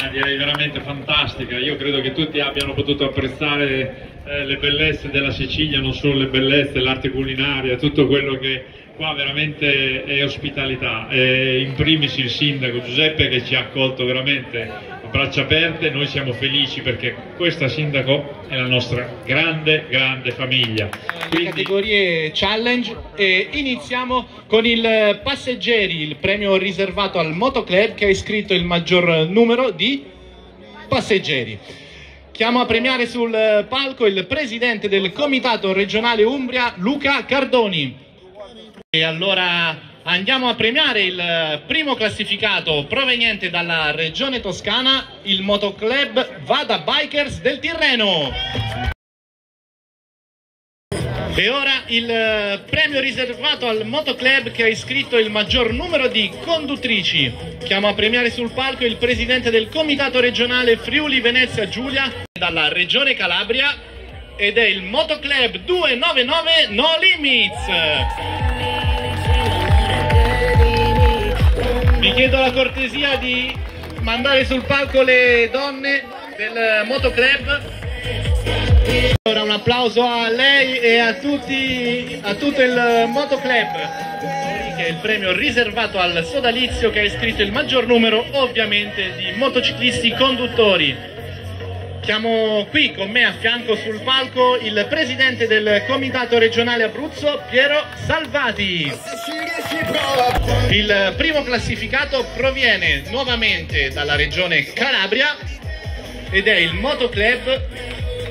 Ah, direi veramente fantastica, io credo che tutti abbiano potuto apprezzare eh, le bellezze della Sicilia, non solo le bellezze, l'arte culinaria, tutto quello che qua veramente è ospitalità. E in primis il sindaco Giuseppe che ci ha accolto veramente braccia aperte, noi siamo felici perché questa sindaco è la nostra grande, grande famiglia. Le categorie challenge e iniziamo con il passeggeri, il premio riservato al Motoclub che ha iscritto il maggior numero di passeggeri. Chiamo a premiare sul palco il presidente del comitato regionale Umbria, Luca Cardoni. E allora andiamo a premiare il primo classificato proveniente dalla regione toscana, il motoclub Vada Bikers del Tirreno. E ora il premio riservato al motoclub che ha iscritto il maggior numero di conduttrici. Chiamo a premiare sul palco il presidente del comitato regionale Friuli Venezia Giulia dalla regione Calabria ed è il motoclub 299 No Limits. Vi chiedo la cortesia di mandare sul palco le donne del motoclub. Ora un applauso a lei e a, tutti, a tutto il motoclub che è il premio riservato al sodalizio che ha iscritto il maggior numero ovviamente di motociclisti conduttori. Chiamo qui con me a fianco sul palco il presidente del comitato regionale Abruzzo, Piero Salvati. Il primo classificato proviene nuovamente dalla regione Calabria ed è il motoclub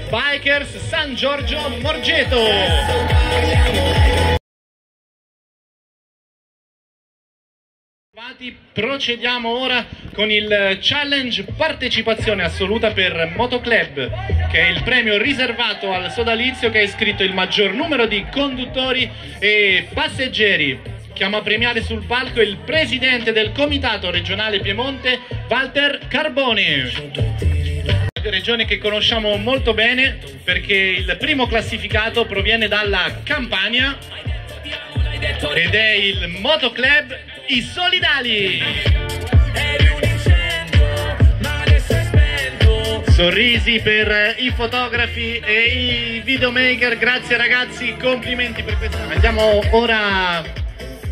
Bikers San Giorgio Morgeto. Procediamo ora con il challenge partecipazione assoluta per Motoclub, che è il premio riservato al sodalizio che ha iscritto il maggior numero di conduttori e passeggeri. Chiamo a premiare sul palco il presidente del comitato regionale Piemonte, Walter Carboni. Regione che conosciamo molto bene perché il primo classificato proviene dalla Campania ed è il Motoclub i solidali. Sorrisi per i fotografi e i videomaker, grazie ragazzi, complimenti per questa. Andiamo ora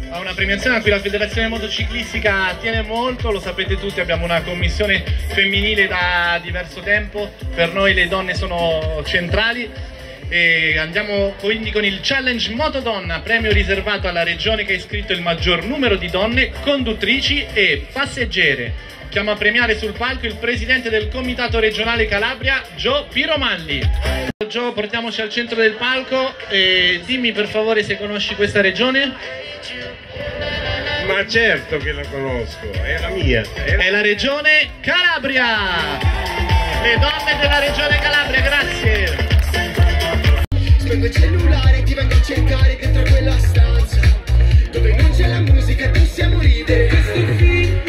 a una premiazione a cui la Federazione Motociclistica tiene molto, lo sapete tutti, abbiamo una commissione femminile da diverso tempo, per noi le donne sono centrali e andiamo quindi con il challenge Motodonna, premio riservato alla regione che ha iscritto il maggior numero di donne conduttrici e passeggere. Chiamo a premiare sul palco il presidente del comitato regionale Calabria, Gio Piromalli. Gio, portiamoci al centro del palco e dimmi per favore se conosci questa regione. Ma certo che la conosco, è la mia. È la, è la regione Calabria. Le donne della regione Calabria, grazie. Spengo il cellulare, ti vengo a cercare dentro quella stanza Dove non c'è la musica, possiamo ridere. Questo film.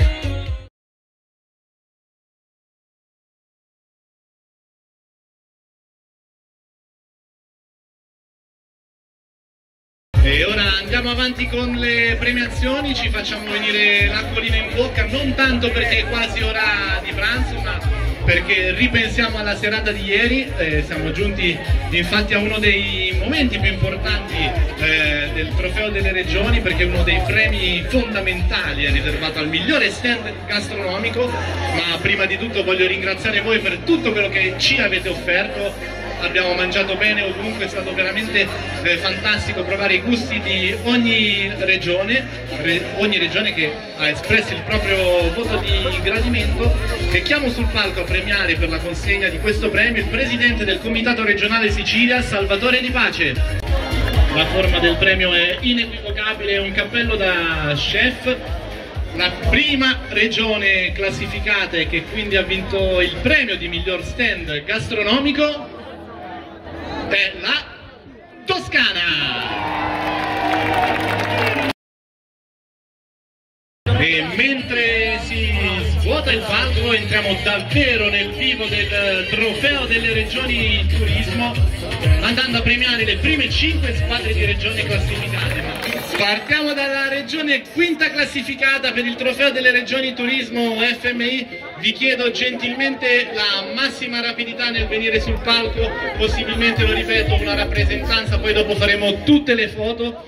E ora andiamo avanti con le premiazioni, ci facciamo venire l'acquolina in bocca, non tanto perché è quasi ora di pranzo, ma perché ripensiamo alla serata di ieri, eh, siamo giunti infatti a uno dei momenti più importanti eh, del trofeo delle regioni perché uno dei premi fondamentali è riservato al migliore stand gastronomico, ma prima di tutto voglio ringraziare voi per tutto quello che ci avete offerto abbiamo mangiato bene ovunque, è stato veramente eh, fantastico provare i gusti di ogni regione, re, ogni regione che ha espresso il proprio voto di gradimento e chiamo sul palco a premiare per la consegna di questo premio il presidente del Comitato regionale Sicilia, Salvatore Di Pace. La forma del premio è inequivocabile, è un cappello da chef la prima regione classificata e che quindi ha vinto il premio di miglior stand gastronomico è la Toscana. E mentre si svuota il palco entriamo davvero nel vivo del trofeo delle regioni turismo andando a premiare le prime 5 squadre di regione classificate. Partiamo dalla regione quinta classificata per il trofeo delle regioni turismo FMI. Vi chiedo gentilmente la massima rapidità nel venire sul palco, possibilmente lo ripeto, una rappresentanza, poi dopo faremo tutte le foto.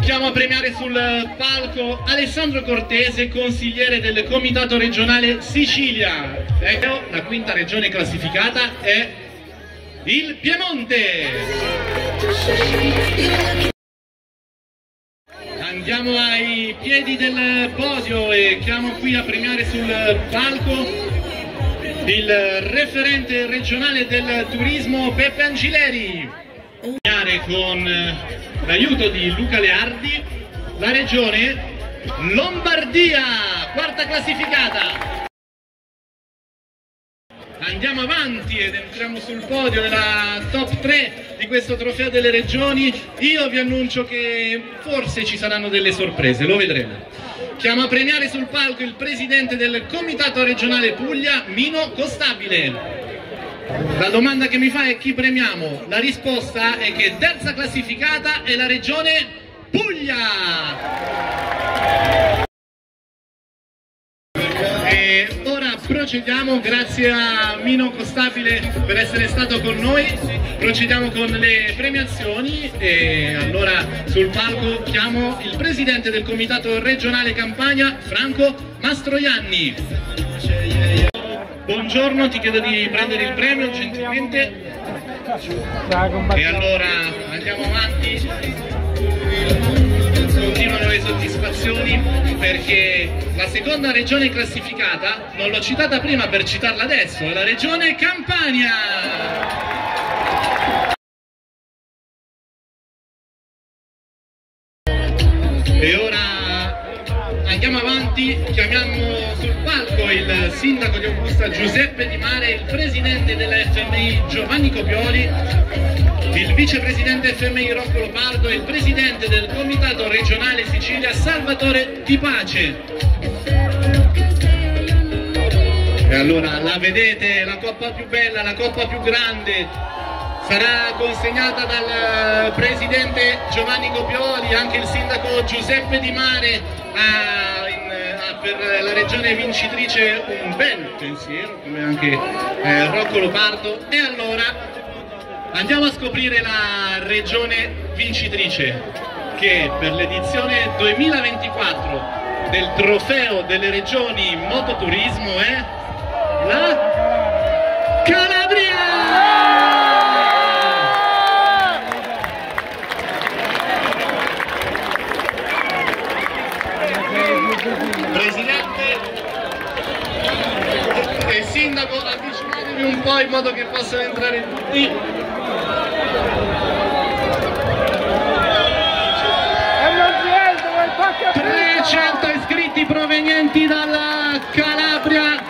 Chiamo a premiare sul palco Alessandro Cortese, consigliere del Comitato regionale Sicilia. Ecco, la quinta regione classificata è il Piemonte. Andiamo ai piedi del podio e chiamo qui a premiare sul palco il referente regionale del turismo Peppe Angileri. Con l'aiuto di Luca Leardi, la regione Lombardia, quarta classificata. Andiamo avanti ed entriamo sul podio della top 3 di questo trofeo delle regioni. Io vi annuncio che forse ci saranno delle sorprese, lo vedremo. Chiamo a premiare sul palco il presidente del comitato regionale Puglia, Mino Costabile. La domanda che mi fa è chi premiamo? La risposta è che terza classificata è la regione Puglia. Procediamo, grazie a Mino Costabile per essere stato con noi, procediamo con le premiazioni e allora sul palco chiamo il presidente del comitato regionale Campania, Franco Mastroianni. Buongiorno, ti chiedo di prendere il premio gentilmente. E allora andiamo avanti continuano le soddisfazioni perché la seconda regione classificata, non l'ho citata prima per citarla adesso, è la regione Campania. E ora andiamo avanti, chiamiamo il sindaco di Augusta Giuseppe Di Mare, il presidente della FMI Giovanni Copioli il vicepresidente FMI Rocco Lopardo e il presidente del comitato regionale Sicilia Salvatore Di Pace. E allora la vedete, la coppa più bella, la coppa più grande sarà consegnata dal presidente Giovanni Copioli, anche il sindaco Giuseppe Di Mare a, per la regione vincitrice un bel pensiero come anche eh, Rocco Lopardo e allora Andiamo a scoprire la regione vincitrice che per l'edizione 2024 del trofeo delle regioni mototurismo è la Calabria! Presidente e sindaco avvicinatevi un po' in modo che possano entrare tutti. 300 iscritti provenienti dalla Calabria.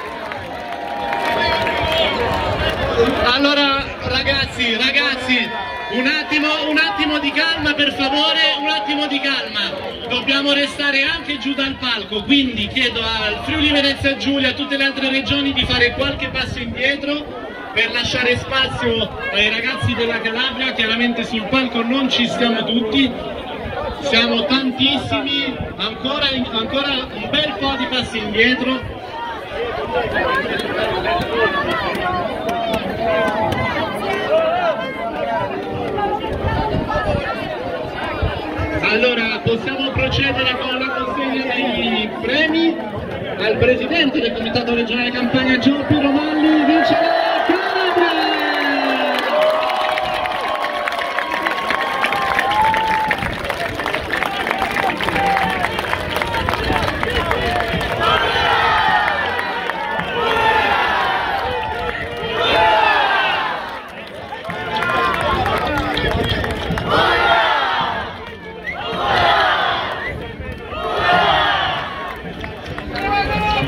Allora ragazzi ragazzi un attimo, un attimo di calma per favore un attimo di calma. Dobbiamo restare anche giù dal palco quindi chiedo al Friuli Venezia Giulia e a tutte le altre regioni di fare qualche passo indietro per lasciare spazio ai ragazzi della Calabria, chiaramente sul palco non ci stiamo tutti, siamo tantissimi, ancora, ancora un bel po' di passi indietro. Allora possiamo procedere con la consegna dei premi al Presidente del Comitato Regionale Campania Gio Pirovalli, vincerà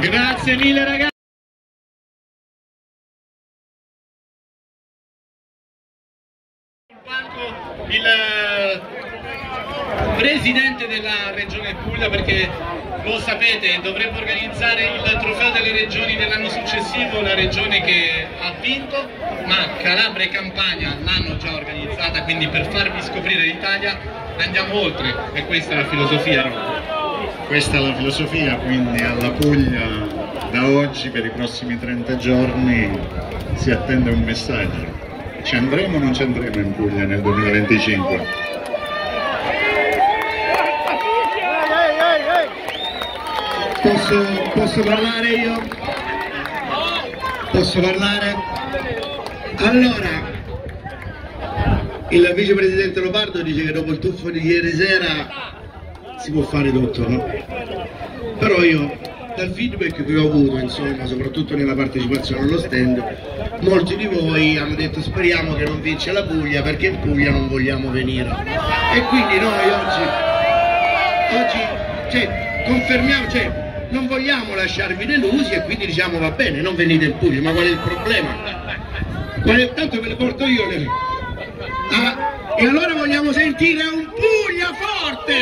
Grazie mille ragazzi. il eh, presidente della regione Puglia perché lo sapete dovrebbe organizzare il trofeo delle regioni dell'anno successivo la regione che ha vinto ma Calabria e Campania l'hanno già organizzata quindi per farvi scoprire l'Italia andiamo oltre e questa è la filosofia. No? Questa è la filosofia, quindi alla Puglia da oggi per i prossimi 30 giorni si attende un messaggio. Ci andremo o non ci andremo in Puglia nel 2025? Posso, posso parlare io? Posso parlare? Allora, il vicepresidente Lopardo dice che dopo il tuffo di ieri sera si può fare tutto, no? Però io, dal feedback che ho avuto, insomma, soprattutto nella partecipazione allo stand, molti di voi hanno detto speriamo che non vince la Puglia perché in Puglia non vogliamo venire. E quindi noi oggi, oggi, cioè, confermiamo, cioè, non vogliamo lasciarvi delusi e quindi diciamo va bene, non venite in Puglia, ma qual è il problema? Qual è, tanto ve le porto io le... Ah, e allora vogliamo sentire un Puglia forte!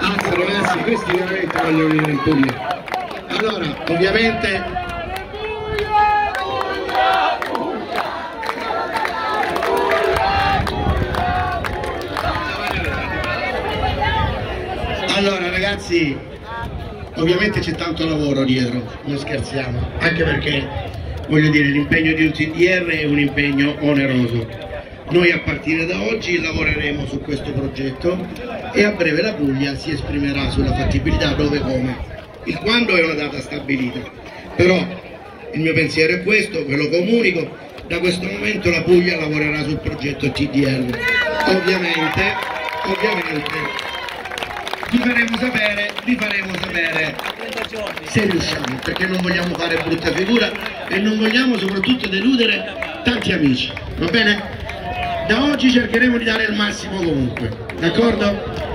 Anzi ragazzi, questi veramente vogliono venire in Puglia. Allora, ovviamente ragazzi, ovviamente c'è tanto lavoro dietro, non scherziamo, anche perché voglio dire l'impegno di un CDR è un impegno oneroso. Noi a partire da oggi lavoreremo su questo progetto e a breve la Puglia si esprimerà sulla fattibilità dove come. Il quando è una data stabilita, però il mio pensiero è questo, ve lo comunico, da questo momento la Puglia lavorerà sul progetto CDR. Ovviamente, ovviamente vi faremo sapere, vi faremo sapere se riusciamo, perché non vogliamo fare brutta figura e non vogliamo soprattutto deludere tanti amici, va bene? Da oggi cercheremo di dare il massimo comunque, d'accordo?